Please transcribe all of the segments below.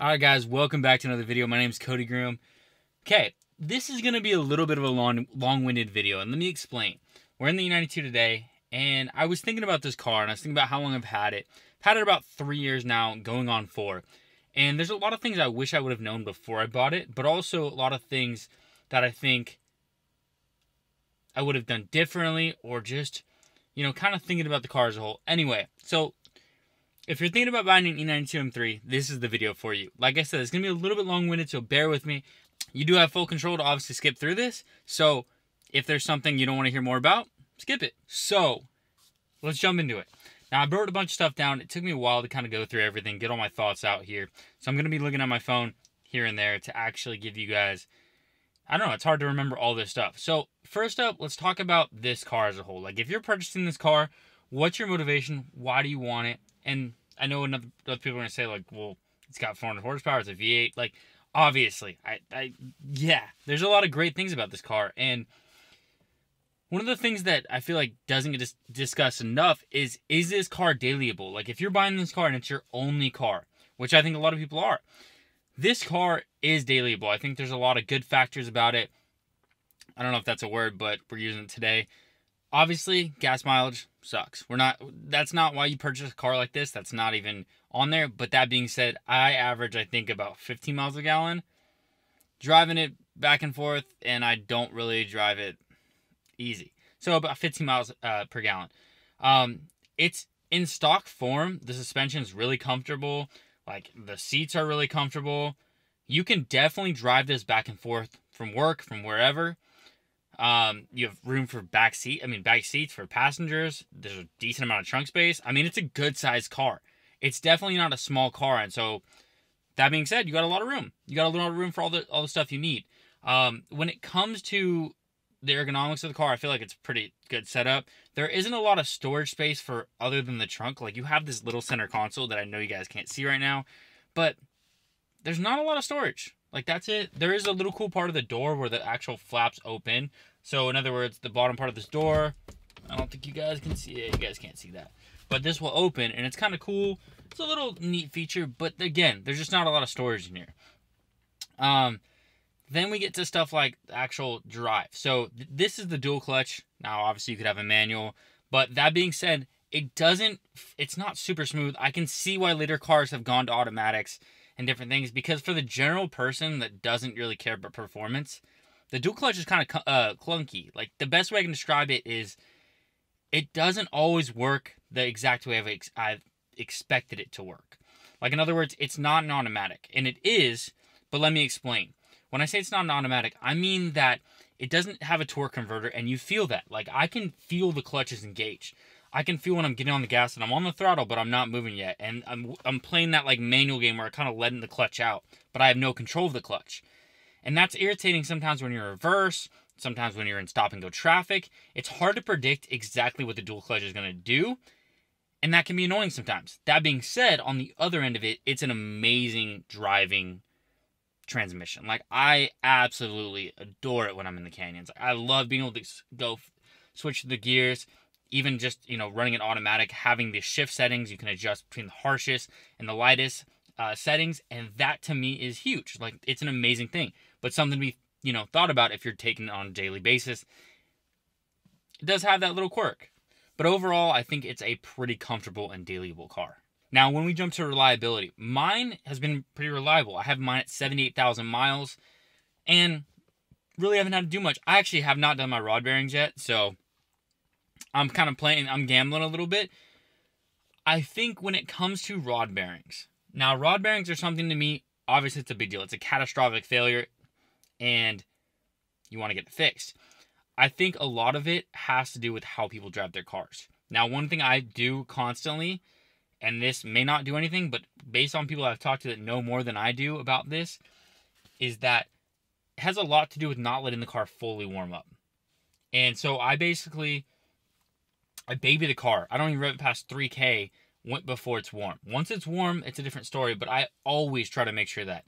Alright guys, welcome back to another video. My name is Cody Groom. Okay, this is going to be a little bit of a long, long-winded video, and let me explain. We're in the E92 today, and I was thinking about this car, and I was thinking about how long I've had it. I've had it about three years now, going on four. And there's a lot of things I wish I would have known before I bought it, but also a lot of things that I think I would have done differently, or just, you know, kind of thinking about the car as a whole. Anyway, so if you're thinking about buying an E92 M3, this is the video for you. Like I said, it's going to be a little bit long-winded, so bear with me. You do have full control to obviously skip through this, so if there's something you don't want to hear more about, skip it. So, let's jump into it. Now, I wrote a bunch of stuff down. It took me a while to kind of go through everything, get all my thoughts out here. So I'm going to be looking at my phone here and there to actually give you guys, I don't know, it's hard to remember all this stuff. So first up, let's talk about this car as a whole. Like if you're purchasing this car, what's your motivation? Why do you want it? And I know another other people are gonna say like, well, it's got 400 horsepower, it's a V8. Like, obviously, I, I, yeah, there's a lot of great things about this car, and one of the things that I feel like doesn't get discussed enough is is this car dailyable? Like, if you're buying this car and it's your only car, which I think a lot of people are, this car is dailyable. I think there's a lot of good factors about it. I don't know if that's a word, but we're using it today obviously gas mileage sucks. We're not that's not why you purchase a car like this. That's not even on there. But that being said i average i think about 15 miles a gallon. Driving it back and forth and i don't really drive it easy. So about 15 miles uh, per gallon. Um, it's in stock form. The suspension is really comfortable. Like the seats are really comfortable. You can definitely drive this back and forth from work from wherever um, you have room for back seat. I mean, back seats for passengers. There's a decent amount of trunk space. I mean, it's a good sized car. It's definitely not a small car, and so that being said, you got a lot of room. You got a lot of room for all the all the stuff you need. Um, when it comes to the ergonomics of the car, I feel like it's pretty good setup. There isn't a lot of storage space for other than the trunk. Like you have this little center console that I know you guys can't see right now, but there's not a lot of storage. Like that's it. There is a little cool part of the door where the actual flaps open. So in other words, the bottom part of this door, I don't think you guys can see it. You guys can't see that. But this will open and it's kind of cool. It's a little neat feature, but again, there's just not a lot of storage in here. Um, then we get to stuff like actual drive. So th this is the dual clutch. Now, obviously you could have a manual, but that being said, it doesn't, it's not super smooth. I can see why later cars have gone to automatics and different things because for the general person that doesn't really care about performance, the dual clutch is kind of uh, clunky. Like the best way I can describe it is, it doesn't always work the exact way I've, ex- I've expected it to work. Like in other words, it's not an automatic, and it is. But let me explain. When I say it's not an automatic, I mean that it doesn't have a torque converter, and you feel that. Like I can feel the clutches engaged. I can feel when I'm getting on the gas and I'm on the throttle, but I'm not moving yet. And I'm I'm playing that like manual game where I kind of letting the clutch out, but I have no control of the clutch. And that's irritating sometimes when you're reverse, sometimes when you're in stop and go traffic. It's hard to predict exactly what the dual clutch is going to do. And that can be annoying sometimes. That being said, on the other end of it, it's an amazing driving transmission. Like, I absolutely adore it when I'm in the canyons. I love being able to go switch the gears, even just, you know, running it automatic, having the shift settings. You can adjust between the harshest and the lightest uh, settings. And that to me is huge. Like, it's an amazing thing but something to be you know thought about if you're taking it on a daily basis. It does have that little quirk, but overall, I think it's a pretty comfortable and dailyable car. Now, when we jump to reliability, mine has been pretty reliable. I have mine at 78,000 miles, and really haven't had to do much. I actually have not done my rod bearings yet, so I'm kind of playing, I'm gambling a little bit. I think when it comes to rod bearings, now rod bearings are something to me, obviously it's a big deal. It's a catastrophic failure and you want to get it fixed. I think a lot of it has to do with how people drive their cars. Now, one thing I do constantly, and this may not do anything, but based on people I've talked to that know more than I do about this, is that it has a lot to do with not letting the car fully warm up. And so I basically I baby the car. I don't even rev it past 3K went before it's warm. Once it's warm, it's a different story, but I always try to make sure that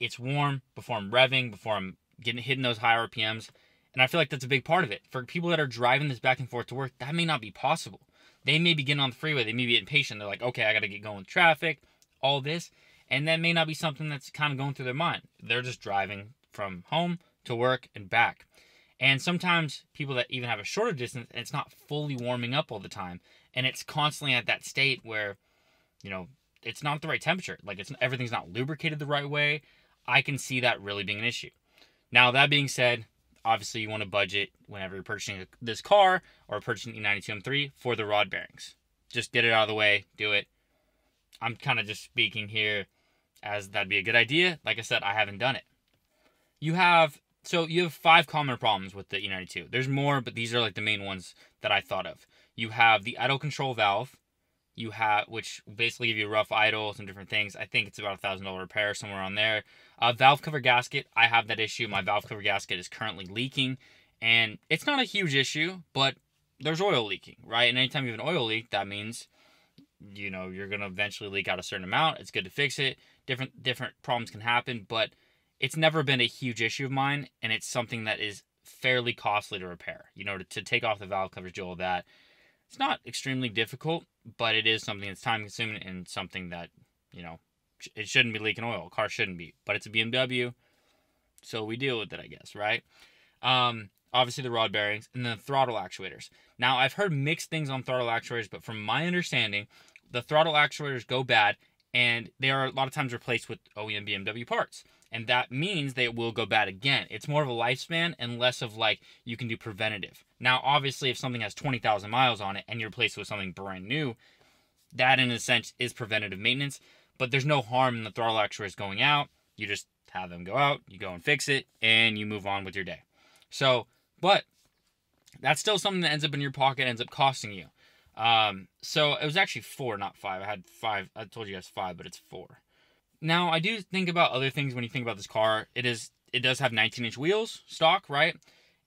it's warm before I'm revving, before I'm getting hitting those high RPMs. And I feel like that's a big part of it. For people that are driving this back and forth to work, that may not be possible. They may be getting on the freeway, they may be impatient. They're like, okay, I got to get going with traffic, all this. And that may not be something that's kind of going through their mind. They're just driving from home to work and back. And sometimes people that even have a shorter distance, it's not fully warming up all the time. And it's constantly at that state where, you know, it's not the right temperature. Like it's everything's not lubricated the right way. I can see that really being an issue. Now that being said, obviously you want to budget whenever you're purchasing this car or purchasing the 92 M3 for the rod bearings. Just get it out of the way, do it. I'm kind of just speaking here as that'd be a good idea. Like I said, I haven't done it. You have so you have five common problems with the E92. There's more, but these are like the main ones that I thought of. You have the idle control valve, you have which basically give you a rough idle, some different things. I think it's about a thousand dollar repair somewhere on there. Uh, valve cover gasket, I have that issue. My valve cover gasket is currently leaking, and it's not a huge issue, but there's oil leaking, right? And anytime you have an oil leak, that means you know you're gonna eventually leak out a certain amount. It's good to fix it. Different different problems can happen, but it's never been a huge issue of mine, and it's something that is fairly costly to repair. You know, to, to take off the valve covers, do all that. It's not extremely difficult, but it is something that's time consuming and something that, you know, it shouldn't be leaking oil. A car shouldn't be, but it's a BMW, so we deal with it, I guess, right? Um, obviously the rod bearings and then the throttle actuators. Now, I've heard mixed things on throttle actuators, but from my understanding, the throttle actuators go bad and they are a lot of times replaced with OEM BMW parts and that means they will go bad again. It's more of a lifespan and less of like you can do preventative. Now, obviously, if something has 20,000 miles on it and you're replaced with something brand new, that in a sense is preventative maintenance, but there's no harm in the throttle actuators going out. You just have them go out, you go and fix it, and you move on with your day. So, but that's still something that ends up in your pocket, ends up costing you. Um, so it was actually four, not five. I had five. I told you guys five, but it's four. Now, I do think about other things when you think about this car. It is it does have 19 inch wheels stock, right?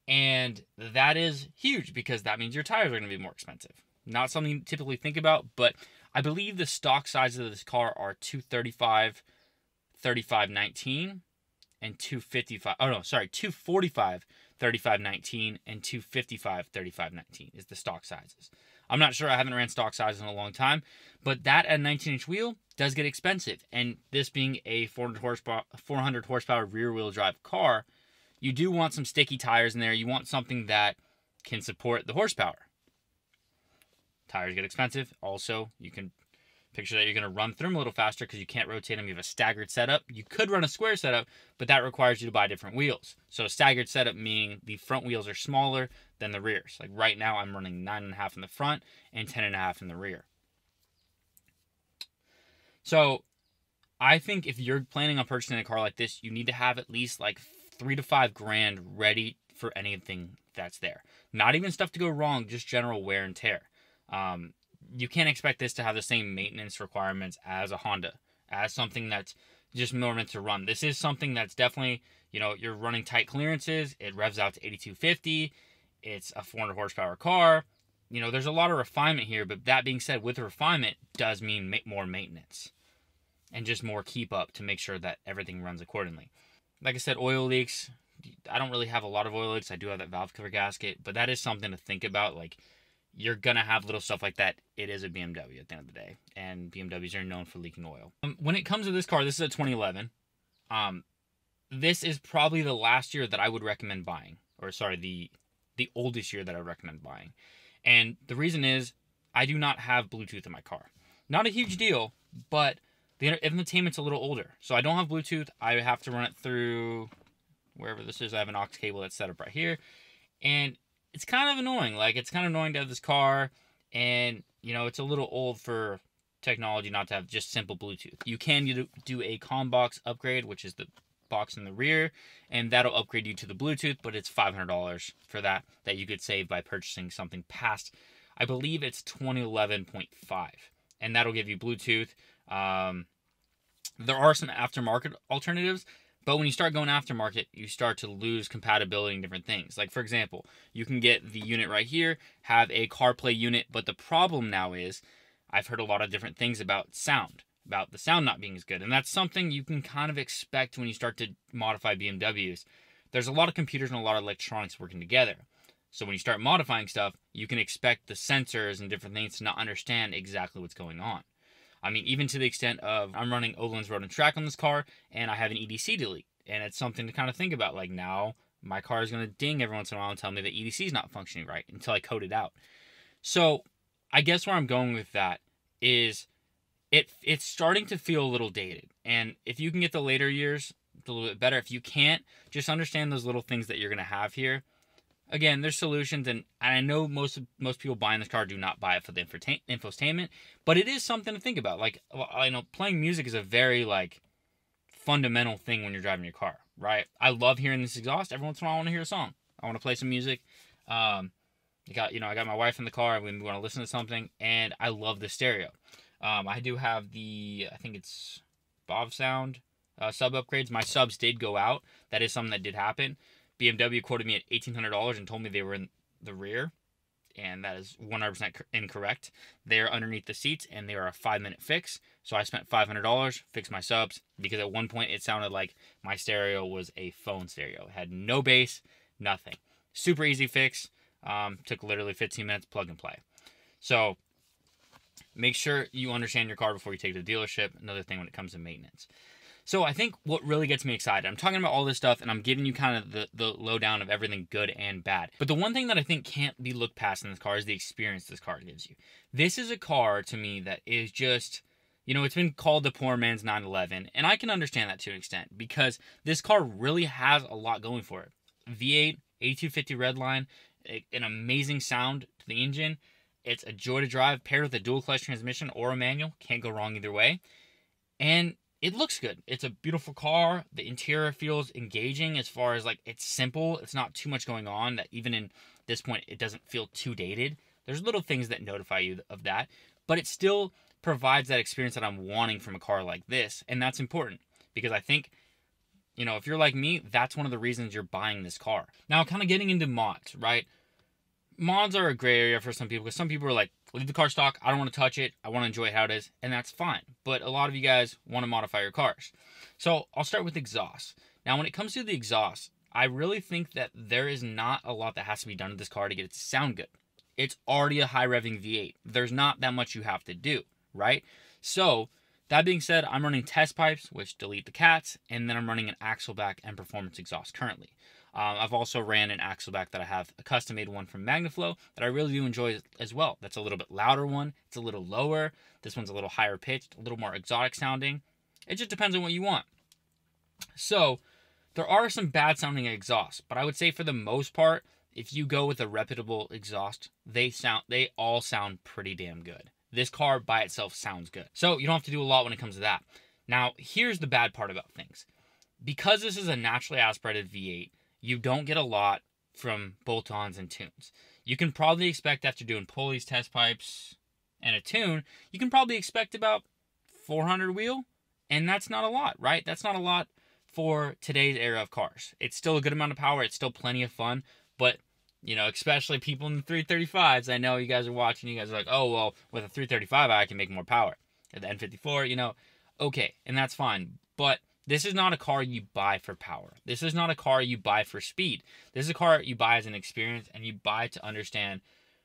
And that is huge because that means your tires are going to be more expensive. Not something you typically think about, but I believe the stock sizes of this car are 235, 35, 19, and 255. Oh no, sorry, 245, 35, 19, and 255, 35, 19 is the stock sizes. I'm not sure. I haven't ran stock sizes in a long time, but that at 19 inch wheel does get expensive. And this being a 400 horsepower, 400 horsepower rear wheel drive car, you do want some sticky tires in there. You want something that can support the horsepower. Tires get expensive. Also, you can picture that you're going to run through them a little faster because you can't rotate them. You have a staggered setup. You could run a square setup, but that requires you to buy different wheels. So a staggered setup meaning the front wheels are smaller than the rears. Like right now, I'm running nine and a half in the front and ten and a half in the rear. So I think if you're planning on purchasing a car like this, you need to have at least like three to five grand ready for anything that's there. Not even stuff to go wrong, just general wear and tear. Um, you can't expect this to have the same maintenance requirements as a Honda, as something that's just more meant to run. This is something that's definitely, you know, you're running tight clearances. It revs out to 8250. It's a 400 horsepower car. You know, there's a lot of refinement here, but that being said, with refinement does mean more maintenance and just more keep up to make sure that everything runs accordingly. Like I said, oil leaks. I don't really have a lot of oil leaks. I do have that valve cover gasket, but that is something to think about. Like, you're gonna have little stuff like that. It is a BMW at the end of the day, and BMWs are known for leaking oil. Um, when it comes to this car, this is a 2011. Um, this is probably the last year that I would recommend buying, or sorry, the the oldest year that I recommend buying. And the reason is I do not have Bluetooth in my car. Not a huge deal, but the entertainment's a little older. So I don't have Bluetooth. I have to run it through wherever this is. I have an aux cable that's set up right here. And it's kind of annoying. Like, it's kind of annoying to have this car. And, you know, it's a little old for technology not to have just simple Bluetooth. You can do a COM box upgrade, which is the box in the rear, and that'll upgrade you to the Bluetooth, but it's $500 for that that you could save by purchasing something past, I believe it's 2011.5, and that'll give you Bluetooth. Um, there are some aftermarket alternatives, but when you start going aftermarket, you start to lose compatibility in different things. Like, for example, you can get the unit right here, have a CarPlay unit, but the problem now is I've heard a lot of different things about sound about the sound not being as good. And that's something you can kind of expect when you start to modify BMWs. There's a lot of computers and a lot of electronics working together. So when you start modifying stuff, you can expect the sensors and different things to not understand exactly what's going on. I mean, even to the extent of I'm running Öhlins Road and Track on this car, and I have an EDC delete, and it's something to kind of think about. Like now, my car is going to ding every once in a while and tell me that EDC is not functioning right until I code it out. So, I guess where I'm going with that is it it's starting to feel a little dated. And if you can get the later years a little bit better, if you can't, just understand those little things that you're going to have here again, there's solutions, and I know most most people buying this car do not buy it for the infotainment, but it is something to think about. Like, I know playing music is a very like fundamental thing when you're driving your car, right? I love hearing this exhaust. Every once in a while, I want to hear a song. I want to play some music. Um, got you know I got my wife in the car. And we want to listen to something, and I love the stereo. Um, I do have the I think it's BavSound uh, sub upgrades. My subs did go out. That is something that did happen. BMW quoted me at $1,800 and told me they were in the rear, and that is 100% incorrect. They are underneath the seats, and they are a five minute fix. So I spent $500, fixed my subs, because at one point it sounded like my stereo was a phone stereo. It had no bass, nothing. Super easy fix. Um, took literally 15 minutes, plug and play. So make sure you understand your car before you take it to the dealership. Another thing when it comes to maintenance. So I think what really gets me excited, I'm talking about all this stuff and I'm giving you kind of the, the lowdown of everything good and bad. But the one thing that I think can't be looked past in this car is the experience this car gives you. This is a car to me that is just, you know, it's been called the poor man's 911. And I can understand that to an extent because this car really has a lot going for it. V8, 8250 redline, an amazing sound to the engine. It's a joy to drive paired with a dual clutch transmission or a manual. Can't go wrong either way. And it looks good. It's a beautiful car. The interior feels engaging as far as like it's simple. It's not too much going on that even in this point it doesn't feel too dated. There's little things that notify you of that, but it still provides that experience that I'm wanting from a car like this, and that's important because I think you know, if you're like me, that's one of the reasons you're buying this car. Now, kind of getting into mods, right? Mods are a gray area for some people because some people are like, leave the car stock. I don't want to touch it. I want to enjoy how it is, and that's fine. But a lot of you guys want to modify your cars. So I'll start with exhaust. Now, when it comes to the exhaust, I really think that there is not a lot that has to be done to this car to get it to sound good. It's already a high revving V8. There's not that much you have to do, right? So, that being said, I'm running test pipes, which delete the cats, and then I'm running an axle back and performance exhaust currently. Um, I've also ran an Axleback that I have a custom made one from Magnaflow that I really do enjoy as well. That's a little bit louder one. It's a little lower. This one's a little higher pitched, a little more exotic sounding. It just depends on what you want. So there are some bad sounding exhausts, but I would say for the most part, if you go with a reputable exhaust, they sound they all sound pretty damn good. This car by itself sounds good. So you don't have to do a lot when it comes to that. Now, here's the bad part about things. Because this is a naturally aspirated V8, you don't get a lot from bolt-ons and tunes. You can probably expect after doing pulleys, test pipes, and a tune, you can probably expect about 400 wheel, and that's not a lot, right? That's not a lot for today's era of cars. It's still a good amount of power. It's still plenty of fun, but you know, especially people in the 335s. I know you guys are watching. You guys are like, oh well, with a 335, I can make more power. At the N54, you know, okay, and that's fine. But this is not a car you buy for power. This is not a car you buy for speed. This is a car you buy as an experience and you buy to understand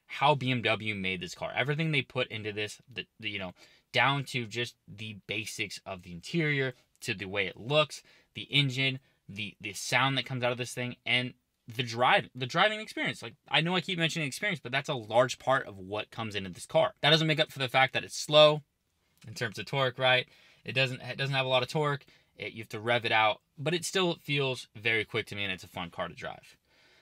how BMW made this car. Everything they put into this, the, the, you know, down to just the basics of the interior, to the way it looks, the engine, the the sound that comes out of this thing, and the drive, the driving experience. Like I know I keep mentioning experience, but that's a large part of what comes into this car. That doesn't make up for the fact that it's slow in terms of torque, right? It doesn't it doesn't have a lot of torque. It, you have to rev it out, but it still feels very quick to me and it's a fun car to drive.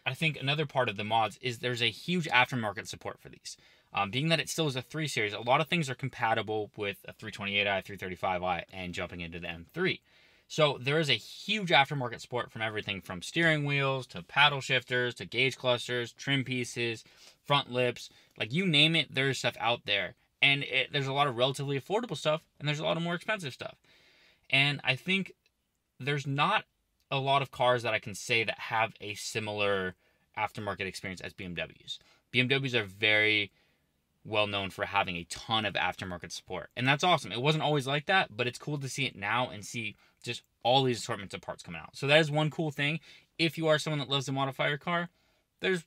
I think another part of the mods is there's a huge aftermarket support for these. Um, being that it still is a 3 Series, a lot of things are compatible with a 328i, 335i, and jumping into the M3. So there is a huge aftermarket support from everything from steering wheels to paddle shifters to gauge clusters, trim pieces, front lips, like you name it, there's stuff out there. And it, there's a lot of relatively affordable stuff, and there's a lot of more expensive stuff. And I think there's not a lot of cars that I can say that have a similar aftermarket experience as BMWs. BMWs are very well known for having a ton of aftermarket support. And that's awesome. It wasn't always like that, but it's cool to see it now and see just all these assortments of parts coming out. So that is one cool thing. If you are someone that loves to modify your car, there's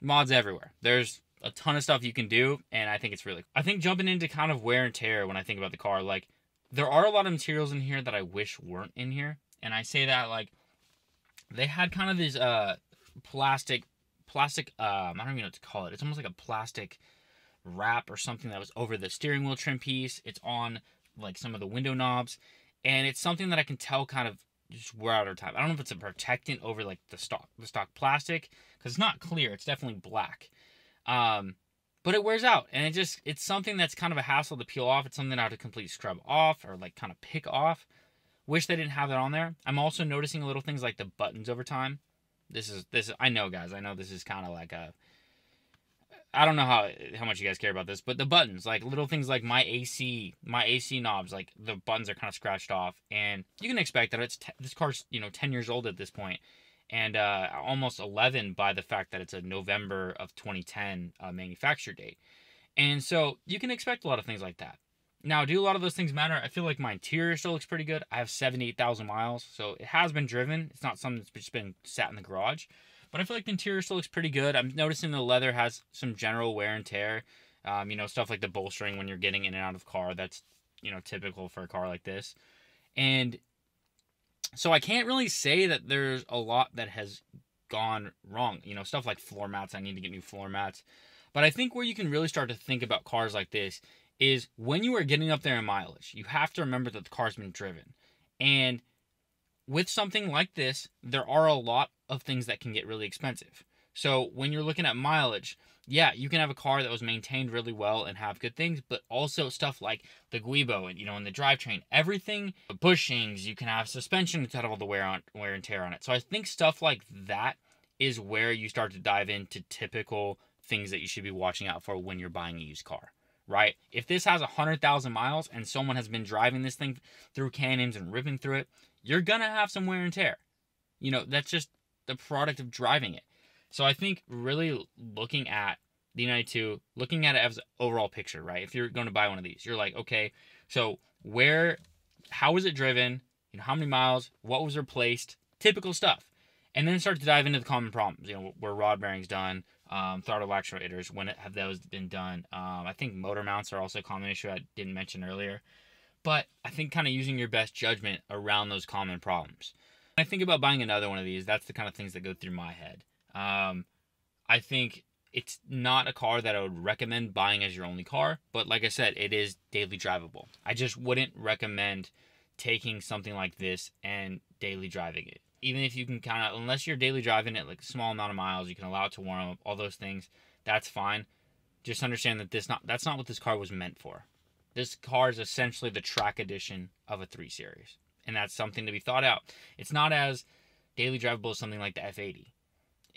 mods everywhere. There's a ton of stuff you can do, and I think it's really. I think jumping into kind of wear and tear when I think about the car, like there are a lot of materials in here that I wish weren't in here, and I say that like they had kind of this uh plastic plastic um I don't even know what to call it. It's almost like a plastic wrap or something that was over the steering wheel trim piece. It's on like some of the window knobs, and it's something that I can tell kind of just wear out over time. I don't know if it's a protectant over like the stock the stock plastic because it's not clear. It's definitely black. Um, but it wears out and it just it's something that's kind of a hassle to peel off. It's something I have to completely scrub off or like kind of pick off. Wish they didn't have that on there. I'm also noticing little things like the buttons over time. This is this I know guys, I know this is kind of like a I don't know how how much you guys care about this, but the buttons, like little things like my AC, my AC knobs, like the buttons are kind of scratched off, and you can expect that it's t- this car's you know ten years old at this point, and uh, almost eleven by the fact that it's a November of 2010 uh, manufacture date, and so you can expect a lot of things like that. Now, do a lot of those things matter? I feel like my interior still looks pretty good. I have 78,000 miles, so it has been driven. It's not something that's just been sat in the garage. But I feel like the interior still looks pretty good. I'm noticing the leather has some general wear and tear. Um, you know, stuff like the bolstering when you're getting in and out of car. That's, you know, typical for a car like this. And so I can't really say that there's a lot that has gone wrong. You know, stuff like floor mats. I need to get new floor mats. But I think where you can really start to think about cars like this is when you are getting up there in mileage, you have to remember that the car's been driven. And with something like this, there are a lot of things that can get really expensive. So when you're looking at mileage, yeah, you can have a car that was maintained really well and have good things, but also stuff like the Guibo and you know, in the drivetrain, everything, the bushings, you can have suspension instead of all the wear on wear and tear on it. So I think stuff like that is where you start to dive into typical things that you should be watching out for when you're buying a used car. Right? If this has a hundred thousand miles and someone has been driving this thing through canyons and ripping through it, you're gonna have some wear and tear. You know, that's just the product of driving it. So I think really looking at the 92, looking at it as overall picture, right? If you're going to buy one of these, you're like, okay, so where, how was it driven? You know, how many miles? What was replaced? Typical stuff. And then start to dive into the common problems. You know, where rod bearings done, um, throttle actuators, when have those been done? Um, I think motor mounts are also a common issue I didn't mention earlier. But I think kind of using your best judgment around those common problems. When I think about buying another one of these, that's the kind of things that go through my head. Um, I think it's not a car that I would recommend buying as your only car, but like I said, it is daily drivable. I just wouldn't recommend taking something like this and daily driving it. Even if you can kind of, unless you're daily driving it like a small amount of miles, you can allow it to warm up, all those things. That's fine. Just understand that this not that's not what this car was meant for. This car is essentially the track edition of a 3 Series and that's something to be thought out. It's not as daily drivable as something like the F80.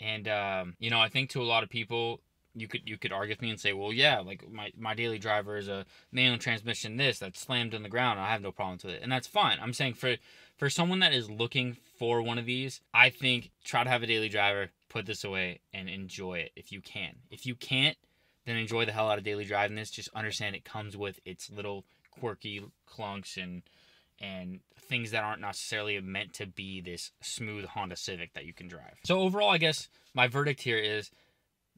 And um, you know, I think to a lot of people, you could you could argue with me and say, well, yeah, like my my daily driver is a manual transmission, this that's slammed on the ground. I have no problems with it, and that's fine. I'm saying for for someone that is looking for one of these, I think try to have a daily driver, put this away, and enjoy it if you can. If you can't, then enjoy the hell out of daily driving this. Just understand it comes with its little quirky clunks and and things that aren't necessarily meant to be this smooth Honda Civic that you can drive. So overall, I guess my verdict here is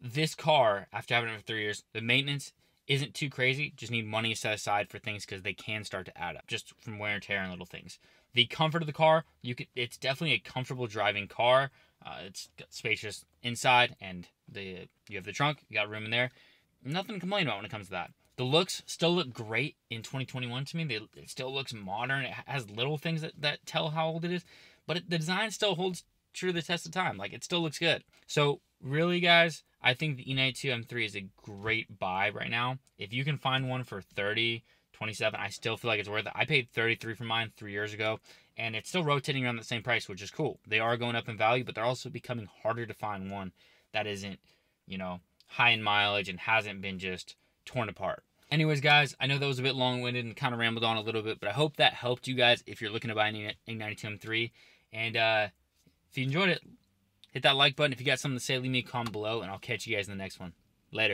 this car, after having it for three years, the maintenance isn't too crazy. Just need money set aside for things because they can start to add up just from wear and tear and little things. The comfort of the car, you could it's definitely a comfortable driving car. Uh, it's spacious inside, and the you have the trunk, you got room in there. Nothing to complain about when it comes to that. The looks still look great in 2021 to me. They, it still looks modern. It has little things that, that tell how old it is, but it, the design still holds true to the test of time. Like it still looks good. So really, guys, I think the E92 M3 is a great buy right now. If you can find one for 30, 27, I still feel like it's worth it. I paid 33 for mine three years ago, and it's still rotating around the same price, which is cool. They are going up in value, but they're also becoming harder to find one that isn't, you know, high in mileage and hasn't been just torn apart. Anyways, guys, I know that was a bit long-winded and kind of rambled on a little bit, but I hope that helped you guys if you're looking to buy an E92 M3. And uh, if you enjoyed it, hit that like button. If you got something to say, leave me a comment below, and I'll catch you guys in the next one. Later.